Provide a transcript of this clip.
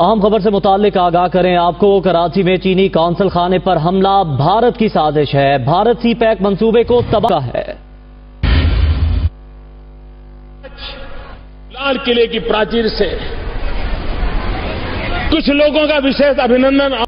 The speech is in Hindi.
अहम खबर से मुतालिक आगाह करें आपको, कराची में चीनी कौंसल खाने पर हमला, भारत की साजिश है। भारत सी पैक मंसूबे को तबाह है। लाल किले की प्राचीर से कुछ लोगों का विशेष अभिनंदन